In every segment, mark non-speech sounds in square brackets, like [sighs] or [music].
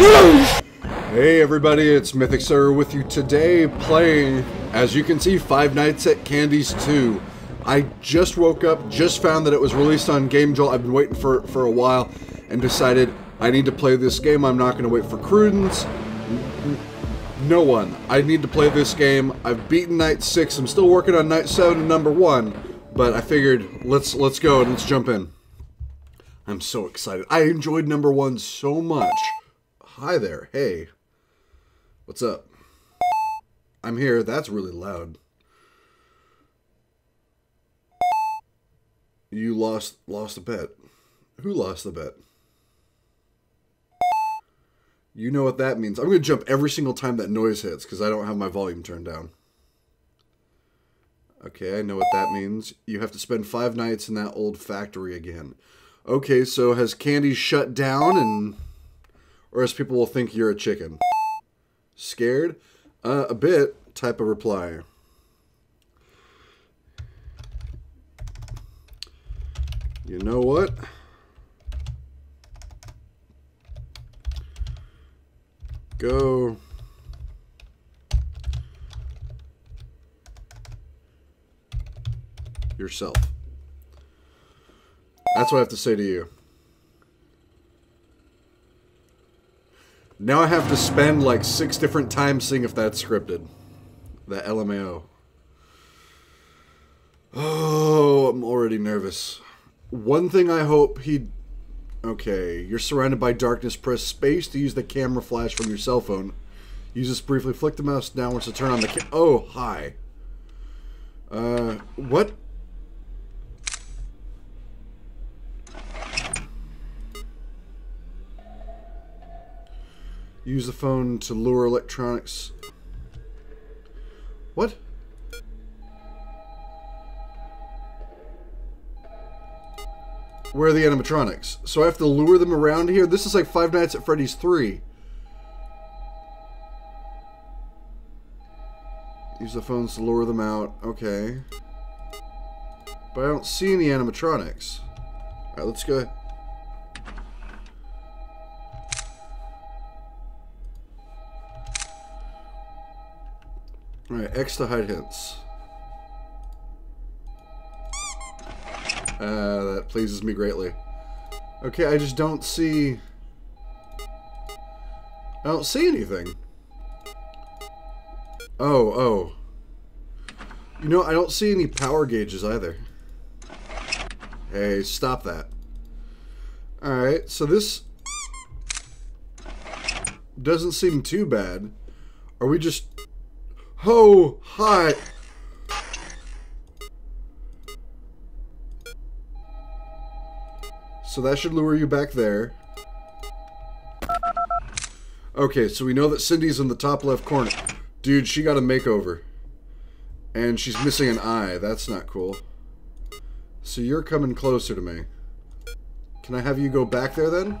Hey everybody, it's Mythic Seru with you today playing, as you can see, Five Nights at Candy's 2. I just woke up, just found that it was released on Game Jolt. I've been waiting for for a while and decided I need to play this game. I'm not going to wait for Creudence. No one. I need to play this game. I've beaten Night 6. I'm still working on Night 7 and number 1, but I figured let's let's go and let's jump in. I'm so excited. I enjoyed number 1 so much. Hi there. Hey. What's up? I'm here. That's really loud. You lost lost a bet. Who lost the bet? You know what that means. I'm going to jump every single time that noise hits because I don't have my volume turned down. Okay, I know what that means. You have to spend five nights in that old factory again. Okay, so has Candy shut down and... Or as people will think you're a chicken? Scared? Uh, a bit. Type of reply. You know what? Go. Yourself. That's what I have to say to you. Now I have to spend like six different times seeing if that's scripted. That LMAO. Oh, I'm already nervous. One thing I hope he... Okay, you're surrounded by darkness. Press space to use the camera flash from your cell phone. Use this briefly. Flick the mouse downwards to turn on the ca Oh, hi. Uh, what? Use the phone to lure electronics. What? Where are the animatronics? So I have to lure them around here? This is like Five Nights at Freddy's 3. Use the phones to lure them out. Okay. But I don't see any animatronics. Alright, let's go. Alright, X to hide hints. Uh, that pleases me greatly. Okay, I just don't see... I don't see anything. Oh, oh. You know, I don't see any power gauges either. Hey, stop that. Alright, so this doesn't seem too bad. Are we just... Oh, hi! So that should lure you back there. Okay, so we know that Cindy's in the top left corner. Dude, she got a makeover. And she's missing an eye. That's not cool. So you're coming closer to me. Can I have you go back there then?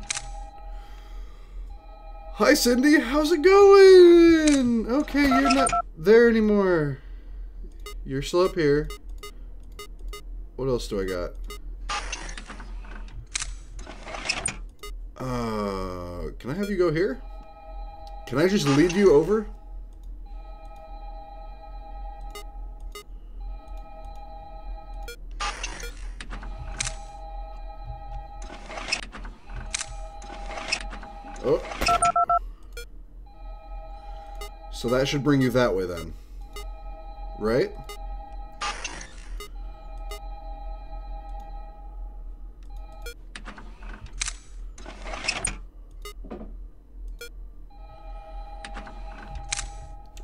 Hi, Cindy. How's it going? Okay, you're not there anymore. You're still up here. What else do I got? Uh, can I have you go here? Can I just lead you over? That should bring you that way then. Right?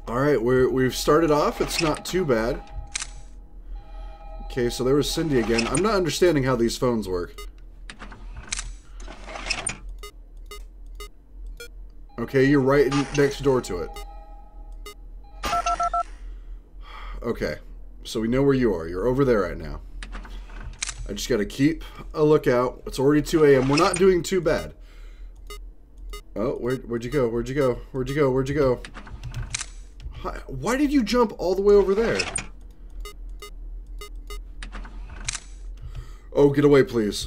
Alright, we've started off. It's not too bad. Okay, so there was Cindy again. I'm not understanding how these phones work. Okay, you're right next door to it. Okay, so we know where you are. You're over there right now. I just got to keep a lookout. It's already 2 a.m. We're not doing too bad. Oh, where, where'd you go? Where'd you go? Where'd you go? Where'd you go? Why did you jump all the way over there? Oh, get away, please.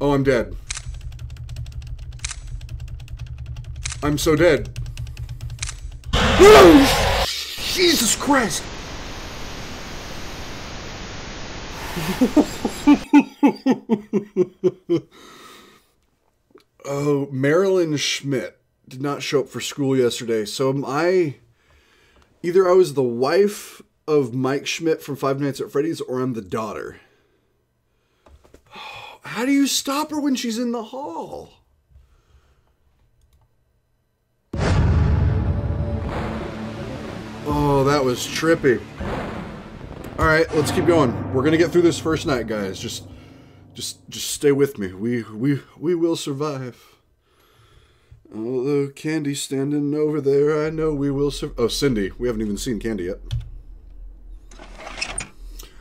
Oh, I'm dead. I'm so dead. Oh, [laughs] Jesus Christ! [laughs] oh, Marilyn Schmidt did not show up for school yesterday. So am I. Either I was the wife of Mike Schmidt from Five Nights at Freddy's or I'm the daughter. [sighs] How do you stop her when she's in the hall? Oh, that was trippy. All right, let's keep going. We're gonna get through this first night, guys. Just, just, just stay with me. We, we, we will survive. Although Candy's standing over there, I know we will survive. Oh, Cindy. We haven't even seen Candy yet.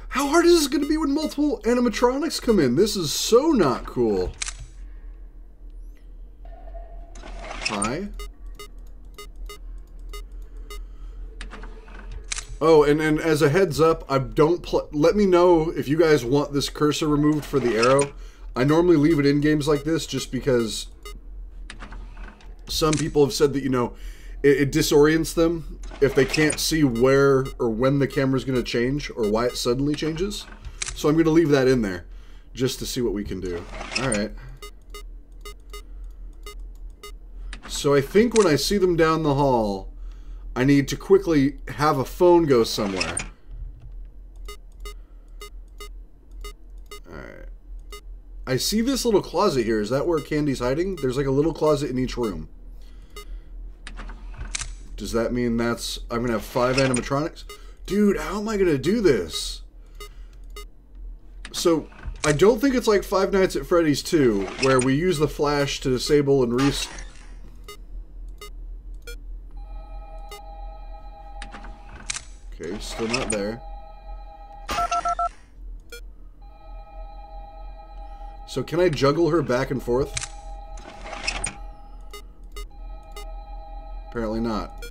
How hard is this going to be when multiple animatronics come in? This is so not cool. Hi. Oh, and, and as a heads up, I don't let me know if you guys want this cursor removed for the arrow. I normally leave it in games like this just because some people have said that, you know, it, it disorients them if they can't see where or when the camera's going to change or why it suddenly changes. So I'm going to leave that in there just to see what we can do. All right. So I think when I see them down the hall, I need to quickly have a phone go somewhere. Alright. I see this little closet here. Is that where Candy's hiding? There's like a little closet in each room. Does that mean that's... I'm going to have five animatronics? Dude, how am I going to do this? So, I don't think it's like Five Nights at Freddy's 2, where we use the flash to disable and res... Okay, still not there. So can I juggle her back and forth? Apparently not.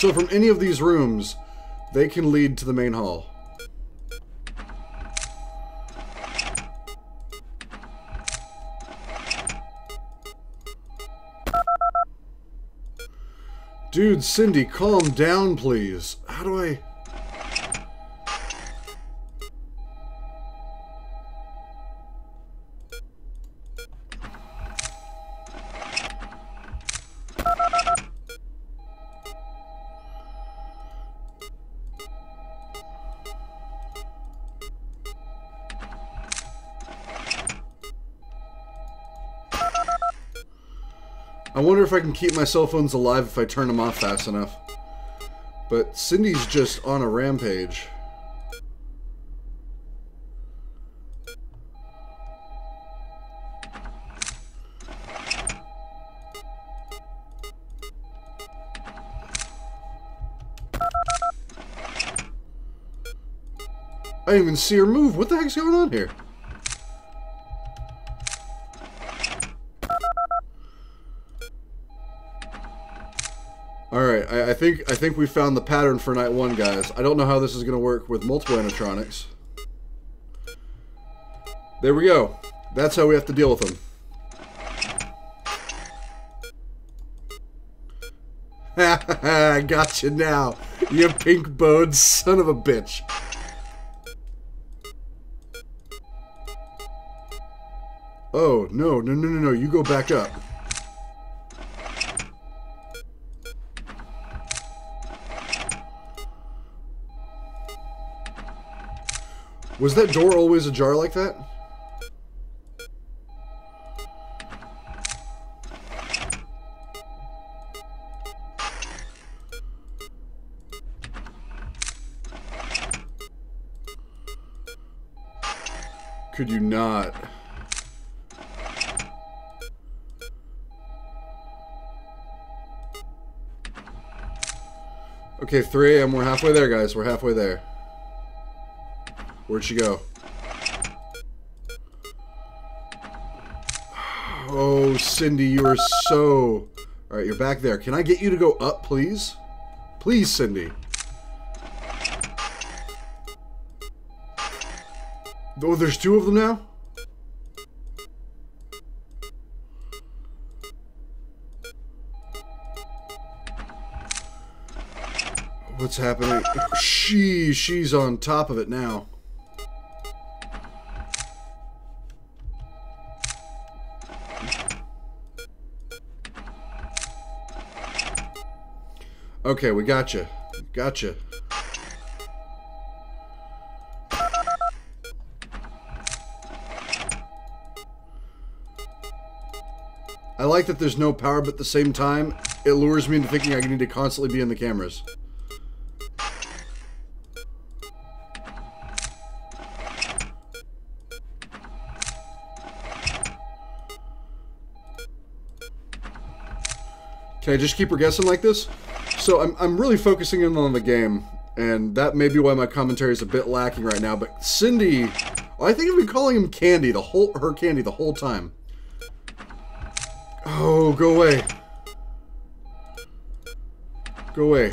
So from any of these rooms, they can lead to the main hall. Dude, Cindy, calm down, please. How do I... I wonder if I can keep my cell phones alive if I turn them off fast enough. But Cindy's just on a rampage. I didn't even see her move. What the heck's going on here? I, think I think we found the pattern for night one, guys. I don't know how this is going to work with multiple animatronics. There we go. That's how we have to deal with them. I got you now, you pink-bowed son of a bitch. Oh, no, no, no, no, no, you go back up. Was that door always ajar like that? Could you not? Okay, 3 a.m. We're halfway there, guys. We're halfway there. Where'd she go? Oh, Cindy, you are so... Alright, you're back there. Can I get you to go up, please? Please, Cindy. Oh, there's two of them now? What's happening? She, she's on top of it now. Okay, we got you. Gotcha. I like that there's no power, but at the same time, it lures me into thinking I need to constantly be in the cameras. Can I just keep her guessing like this? So I'm, I'm really focusing in on the game, and that may be why my commentary is a bit lacking right now, but Cindy... I think I've been calling him Candy, the whole her Candy, the whole time. Oh, go away. Go away.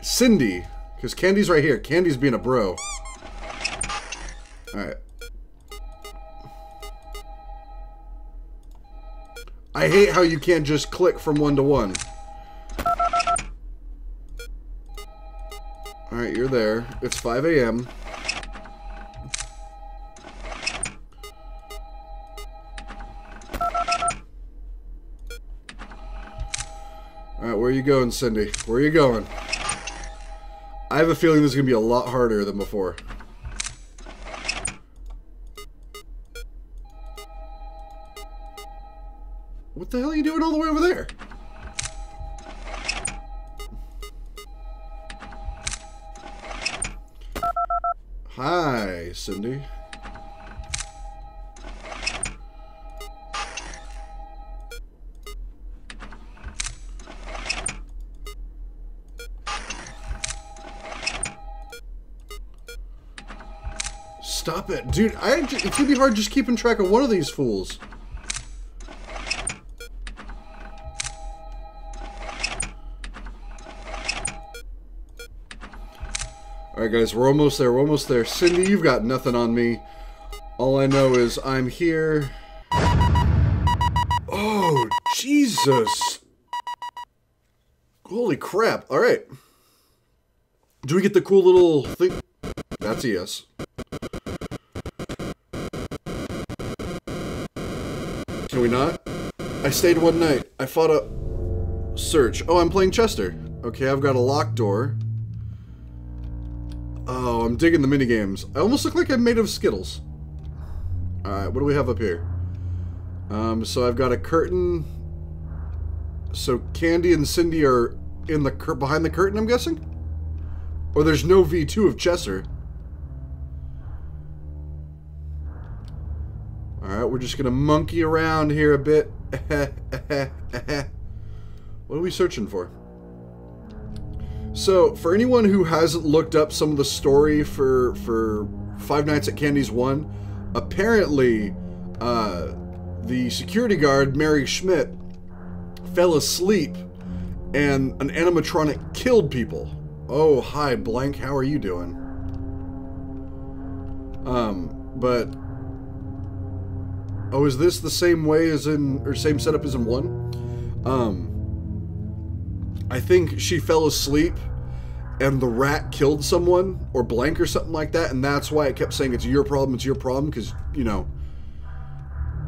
Cindy, because Candy's right here. Candy's being a bro. Alright. I hate how you can't just click from one to one. Alright, you're there. It's 5 a.m. Alright, where are you going, Cindy? Where are you going? I have a feeling this is going to be a lot harder than before. What the hell are you doing all the way over there? Cindy. Stop it. Dude, I, it's gonna be hard just keeping track of one of these fools. Guys, we're almost there, we're almost there. Cindy, you've got nothing on me. All I know is I'm here. Oh, Jesus. Holy crap. Alright. Do we get the cool little thing? That's a yes. Can we not? I stayed one night. I fought a search. Oh, I'm playing Chester. Okay, I've got a locked door. Oh, I'm digging the minigames. I almost look like I'm made of Skittles. Alright, what do we have up here? Um, so I've got a curtain. So Candy and Cindy are in the behind the curtain, I'm guessing? Or there's no V2 of Chester. Alright, we're just gonna monkey around here a bit. [laughs] what are we searching for? So, for anyone who hasn't looked up some of the story for for Five Nights at Candy's 1, apparently uh, the security guard, Mary Schmidt, fell asleep and an animatronic killed people. Oh, hi, Blank, how are you doing? Um, but... Oh, is this the same way as in, or same setup as in 1? Um, I think she fell asleep and the rat killed someone or blank or something like that and that's why it kept saying it's your problem it's your problem because you know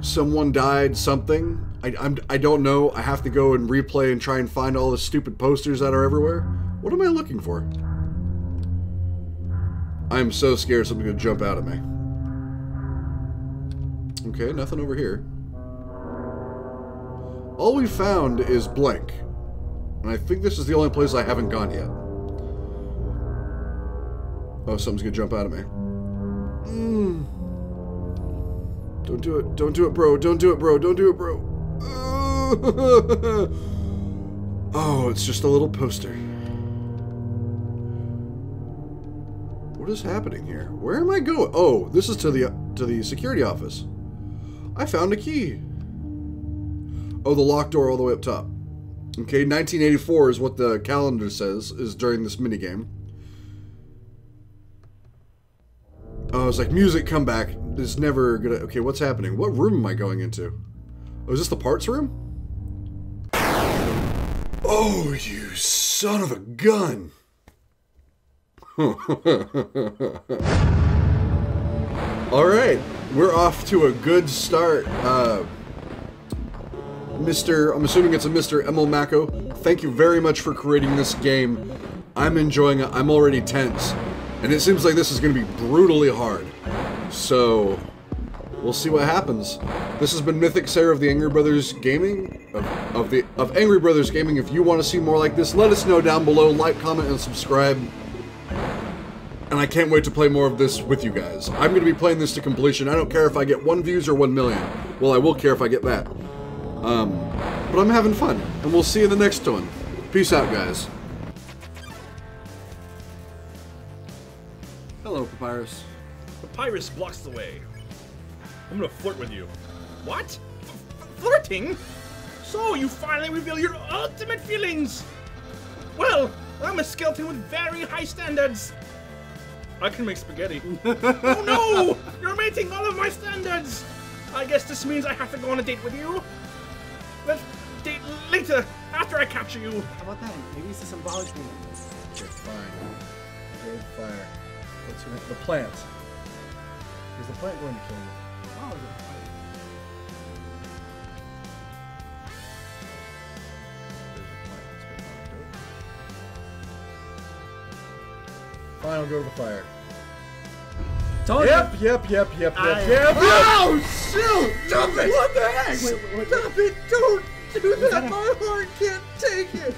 someone died something. I, I'm, I don't know. I have to go and replay and try and find all the stupid posters that are everywhere. What am I looking for? I'm so scared something's gonna jump out at me. Okay nothing over here. All we found is blank and I think this is the only place I haven't gone yet. Oh, something's gonna jump out of me. Mm. Don't do it. Don't do it, bro. Don't do it, bro. Don't do it, bro. [laughs] oh, it's just a little poster. What is happening here? Where am I going? Oh, this is to the to the security office. I found a key. Oh, the locked door all the way up top. Okay, 1984 is what the calendar says is during this minigame. Oh, it's like music comeback It's never gonna. Okay, what's happening? What room am I going into? Oh, is this the parts room? Oh, you son of a gun! [laughs] All right, we're off to a good start. Uh, Mr. I'm assuming it's a Mr. Emil Macko. Thank you very much for creating this game. I'm enjoying it. I'm already tense. And it seems like this is going to be brutally hard. So, we'll see what happens. This has been Mythic Seru of the Angry Brothers Gaming, of, of the of Angry Brothers Gaming. If you want to see more like this, let us know down below. Like, comment, and subscribe. And I can't wait to play more of this with you guys. I'm going to be playing this to completion. I don't care if I get one views or one million. Well, I will care if I get that. Um, but I'm having fun, and we'll see you in the next one. Peace out, guys. Hello, Papyrus. Papyrus blocks the way. I'm gonna flirt with you. What? F flirting? So you finally reveal your ultimate feelings! Well, I'm a skeleton with very high standards. I can make spaghetti. [laughs] oh no! You're meeting all of my standards! I guess this means I have to go on a date with you. Let's later, after I capture you. How about that? Maybe it's a symbolic meaning. Okay, fine. Good fire. What's your name? The plant. Is the plant going to kill you? Oh, There's a plant that's been knocked over. Fine, I'll go to the fire. Told Yep, yep, yep, yep, yep, I- yep. Oh, shoot! Stop it! What the heck? Wait, wait, wait. Stop it! Don't do that that! a- My heart can't take it!